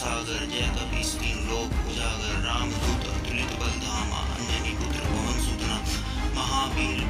सागर जय कपीस तीन लोक उजागर रामदूत, अतुलित बल धामा अंजनी पुत्र पवन सुतना महावीर